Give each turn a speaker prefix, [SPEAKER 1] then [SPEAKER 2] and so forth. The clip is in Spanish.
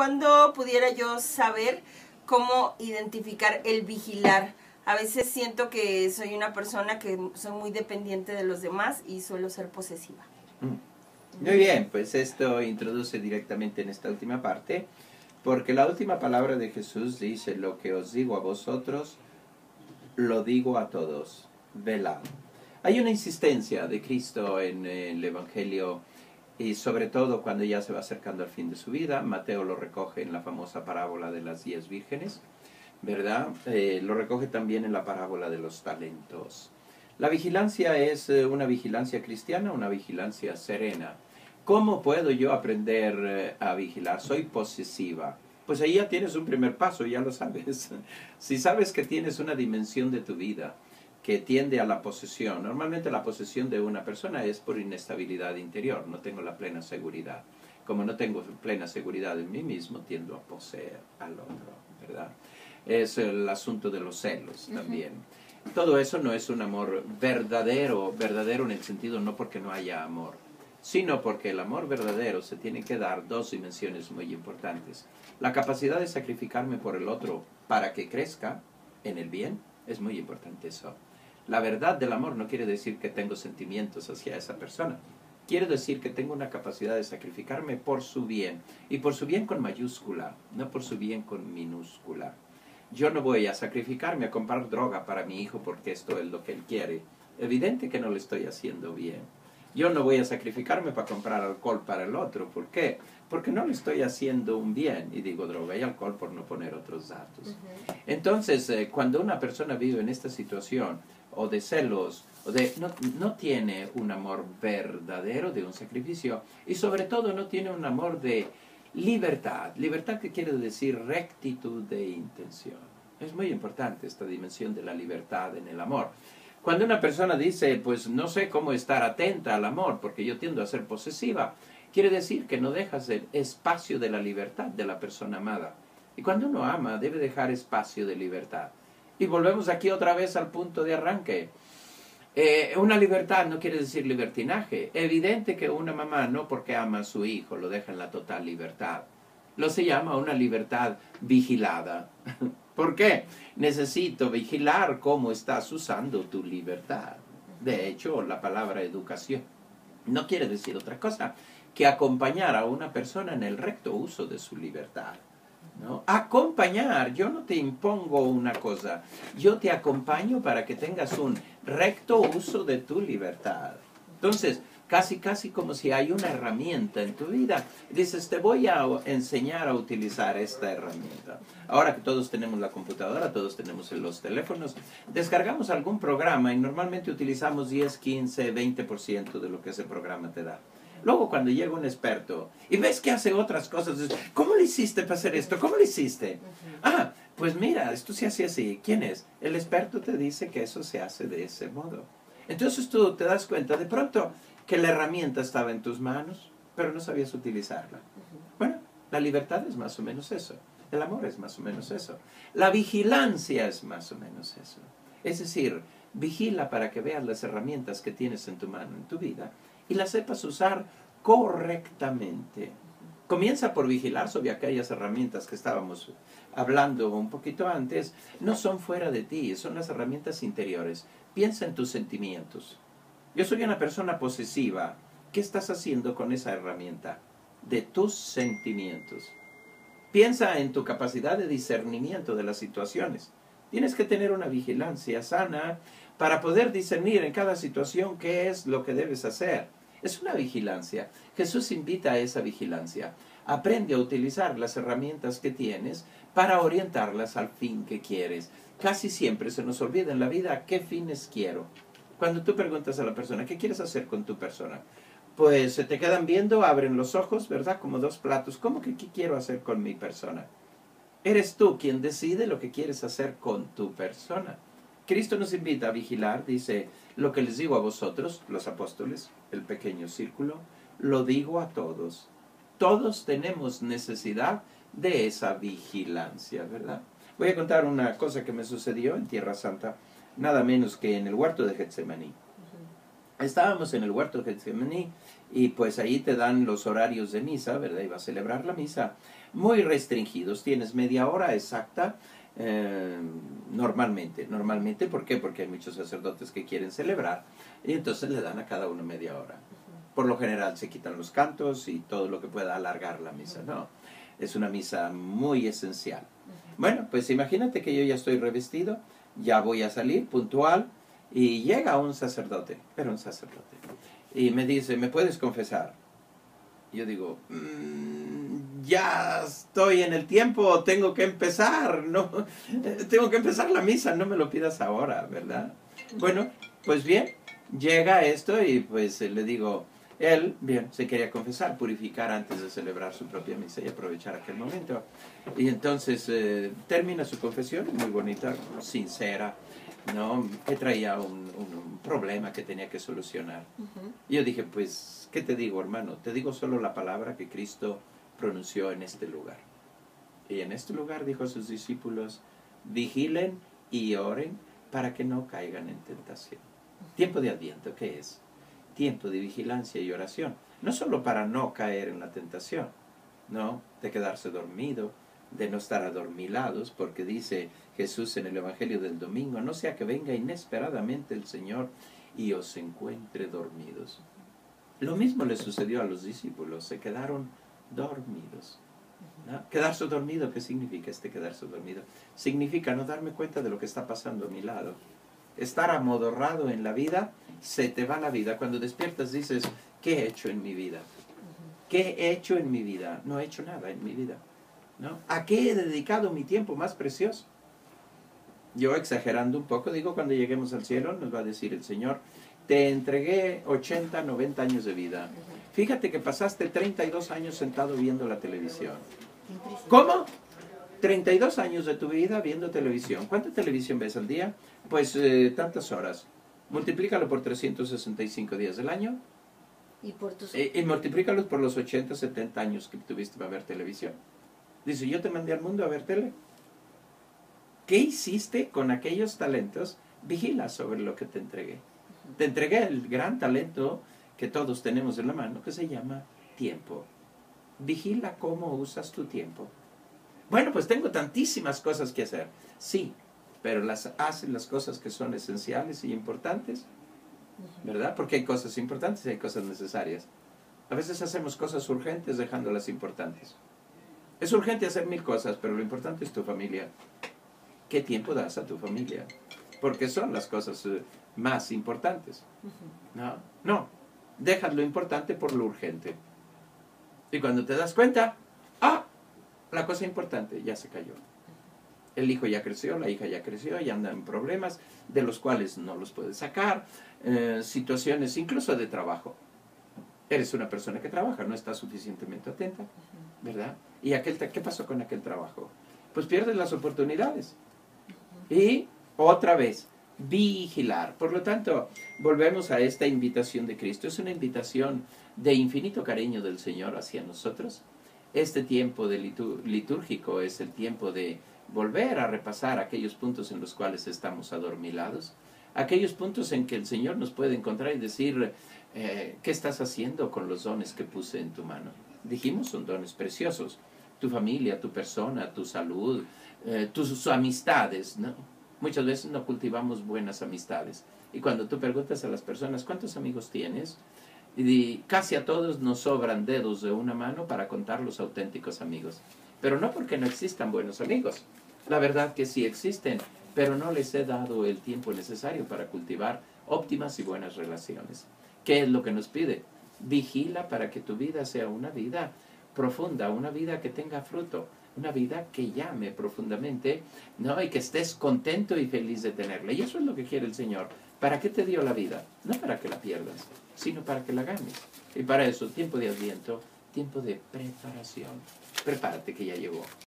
[SPEAKER 1] ¿cuándo pudiera yo saber cómo identificar el vigilar? A veces siento que soy una persona que soy muy dependiente de los demás y suelo ser posesiva.
[SPEAKER 2] Mm. Muy bien, pues esto introduce directamente en esta última parte, porque la última palabra de Jesús dice, lo que os digo a vosotros, lo digo a todos, velad. Hay una insistencia de Cristo en el Evangelio y sobre todo cuando ya se va acercando al fin de su vida. Mateo lo recoge en la famosa parábola de las diez vírgenes, ¿verdad? Eh, lo recoge también en la parábola de los talentos. La vigilancia es eh, una vigilancia cristiana, una vigilancia serena. ¿Cómo puedo yo aprender eh, a vigilar? Soy posesiva. Pues ahí ya tienes un primer paso, ya lo sabes. si sabes que tienes una dimensión de tu vida, que tiende a la posesión. Normalmente la posesión de una persona es por inestabilidad interior, no tengo la plena seguridad. Como no tengo plena seguridad en mí mismo, tiendo a poseer al otro, ¿verdad? Es el asunto de los celos también. Todo eso no es un amor verdadero, verdadero en el sentido no porque no haya amor, sino porque el amor verdadero se tiene que dar dos dimensiones muy importantes. La capacidad de sacrificarme por el otro para que crezca en el bien, es muy importante eso. La verdad del amor no quiere decir que tengo sentimientos hacia esa persona. Quiere decir que tengo una capacidad de sacrificarme por su bien. Y por su bien con mayúscula, no por su bien con minúscula. Yo no voy a sacrificarme a comprar droga para mi hijo porque esto es lo que él quiere. Evidente que no le estoy haciendo bien. Yo no voy a sacrificarme para comprar alcohol para el otro. ¿Por qué? Porque no le estoy haciendo un bien. Y digo droga y alcohol por no poner otros datos. Entonces, eh, cuando una persona vive en esta situación, o de celos, o de, no, no tiene un amor verdadero de un sacrificio y sobre todo no tiene un amor de libertad. Libertad que quiere decir rectitud de intención. Es muy importante esta dimensión de la libertad en el amor. Cuando una persona dice, pues no sé cómo estar atenta al amor porque yo tiendo a ser posesiva, quiere decir que no dejas el espacio de la libertad de la persona amada. Y cuando uno ama, debe dejar espacio de libertad. Y volvemos aquí otra vez al punto de arranque. Eh, una libertad no quiere decir libertinaje. Evidente que una mamá no porque ama a su hijo lo deja en la total libertad. Lo se llama una libertad vigilada. ¿Por qué? Necesito vigilar cómo estás usando tu libertad. De hecho, la palabra educación no quiere decir otra cosa que acompañar a una persona en el recto uso de su libertad. ¿No? Acompañar, yo no te impongo una cosa, yo te acompaño para que tengas un recto uso de tu libertad. Entonces, casi, casi como si hay una herramienta en tu vida. Dices, te voy a enseñar a utilizar esta herramienta. Ahora que todos tenemos la computadora, todos tenemos los teléfonos, descargamos algún programa y normalmente utilizamos 10, 15, 20% de lo que ese programa te da. Luego cuando llega un experto y ves que hace otras cosas, ¿cómo le hiciste para hacer esto? ¿Cómo le hiciste? Ah, pues mira, esto se hace así. ¿Quién es? El experto te dice que eso se hace de ese modo. Entonces tú te das cuenta de pronto que la herramienta estaba en tus manos, pero no sabías utilizarla. Bueno, la libertad es más o menos eso. El amor es más o menos eso. La vigilancia es más o menos eso. Es decir, vigila para que veas las herramientas que tienes en tu mano, en tu vida, y la sepas usar correctamente. Comienza por vigilar sobre aquellas herramientas que estábamos hablando un poquito antes. No son fuera de ti, son las herramientas interiores. Piensa en tus sentimientos. Yo soy una persona posesiva. ¿Qué estás haciendo con esa herramienta? De tus sentimientos. Piensa en tu capacidad de discernimiento de las situaciones. Tienes que tener una vigilancia sana para poder discernir en cada situación qué es lo que debes hacer. Es una vigilancia. Jesús invita a esa vigilancia. Aprende a utilizar las herramientas que tienes para orientarlas al fin que quieres. Casi siempre se nos olvida en la vida qué fines quiero. Cuando tú preguntas a la persona, ¿qué quieres hacer con tu persona? Pues se te quedan viendo, abren los ojos, ¿verdad? Como dos platos. ¿Cómo que qué quiero hacer con mi persona? Eres tú quien decide lo que quieres hacer con tu persona. Cristo nos invita a vigilar, dice, lo que les digo a vosotros, los apóstoles, el pequeño círculo, lo digo a todos. Todos tenemos necesidad de esa vigilancia, ¿verdad? Voy a contar una cosa que me sucedió en Tierra Santa, nada menos que en el huerto de Getsemaní. Estábamos en el huerto de Getsemaní y pues ahí te dan los horarios de misa, ¿verdad? Iba a celebrar la misa. muy restringidos. Tienes media hora exacta eh, normalmente. Normalmente, ¿por qué? Porque hay muchos sacerdotes que quieren celebrar y entonces le dan a cada uno media hora. Por lo general se quitan los cantos y todo lo que pueda alargar la misa, ¿no? Es una misa muy esencial. Bueno, pues imagínate que yo ya estoy revestido, ya voy a salir puntual y llega un sacerdote, pero un sacerdote, y me dice, ¿me puedes confesar? Yo digo, mm, ya estoy en el tiempo, tengo que empezar, no, tengo que empezar la misa, no me lo pidas ahora, ¿verdad? Bueno, pues bien, llega esto y pues le digo, él, bien, se quería confesar, purificar antes de celebrar su propia misa y aprovechar aquel momento. Y entonces eh, termina su confesión, muy bonita, sincera, ¿no? Que traía un, problema que tenía que solucionar. Y yo dije, pues, ¿qué te digo, hermano? Te digo solo la palabra que Cristo pronunció en este lugar. Y en este lugar dijo a sus discípulos, vigilen y oren para que no caigan en tentación. Tiempo de adviento, ¿qué es? tiempo de vigilancia y oración. No solo para no caer en la tentación, ¿no? De quedarse dormido, de no estar adormilados, porque dice Jesús en el Evangelio del domingo, no sea que venga inesperadamente el Señor y os encuentre dormidos. Lo mismo le sucedió a los discípulos, se quedaron dormidos. Quedarse dormido, ¿qué significa este quedarse dormido? Significa no darme cuenta de lo que está pasando a mi lado estar amodorrado en la vida, se te va la vida. Cuando despiertas dices, ¿qué he hecho en mi vida? ¿Qué he hecho en mi vida? No he hecho nada en mi vida. ¿no? ¿A qué he dedicado mi tiempo más precioso? Yo exagerando un poco, digo, cuando lleguemos al cielo nos va a decir el Señor, te entregué 80, 90 años de vida. Fíjate que pasaste 32 años sentado viendo la televisión. ¿Cómo? 32 años de tu vida viendo televisión. ¿Cuánta televisión ves al día? Pues eh, tantas horas. Multiplícalo por 365 días del año. Y, por tus... Eh, y, multiplícalo por los 80, 70 años que tuviste para ver televisión. Dice, yo te mandé al mundo a ver tele. ¿Qué hiciste con aquellos talentos? Vigila sobre lo que te entregué. Te entregué el gran talento que todos tenemos en la mano, que se llama tiempo. Vigila cómo usas tu tiempo. Bueno, pues tengo tantísimas cosas que hacer. Sí, pero las hacen las cosas que son esenciales y importantes, ¿verdad? Porque hay cosas importantes y hay cosas necesarias. A veces hacemos cosas urgentes dejando las importantes. Es urgente hacer mil cosas, pero lo importante es tu familia. ¿Qué tiempo das a tu familia? Porque son las cosas eh, más importantes. No, no. Dejas lo importante por lo urgente. Y cuando te das cuenta, ah, la cosa importante ya se cayó. El hijo ya creció, la hija ya creció, y anda en problemas de los cuales no los puedes sacar, eh, situaciones incluso de trabajo. Eres una persona que trabaja, no estás suficientemente atenta, ¿verdad? ¿Y aquel, qué pasó con aquel trabajo? Pues pierdes las oportunidades. Y otra vez, vigilar. Por lo tanto, volvemos a esta invitación de Cristo. Es una invitación de infinito cariño del Señor hacia nosotros este tiempo de litúrgico es el tiempo de volver a repasar aquellos puntos en los cuales estamos adormilados, aquellos puntos en que el Señor nos puede encontrar y decir, eh, ¿qué estás haciendo con los dones que puse en tu mano? Dijimos, son dones preciosos. Tu familia, tu persona, tu salud, eh, tus, amistades. ¿no? Muchas veces no cultivamos buenas amistades. Y cuando tú preguntas a las personas, ¿cuántos amigos tienes? Y casi a todos nos sobran dedos de una mano para contar los auténticos amigos. Pero no porque no existan buenos amigos. La verdad que sí existen, pero no les he dado el tiempo necesario para cultivar óptimas y buenas relaciones. ¿Qué es lo que nos pide? Vigila para que tu vida sea una vida profunda, una vida que tenga fruto, una vida que llame profundamente, ¿no? Y que estés contento y feliz de tenerla. Y eso es lo que quiere el Señor. ¿Para qué te dio la vida? No para que la pierdas, sino para que la ganes. Y para eso, tiempo de adviento, tiempo de preparación. Prepárate que ya llegó.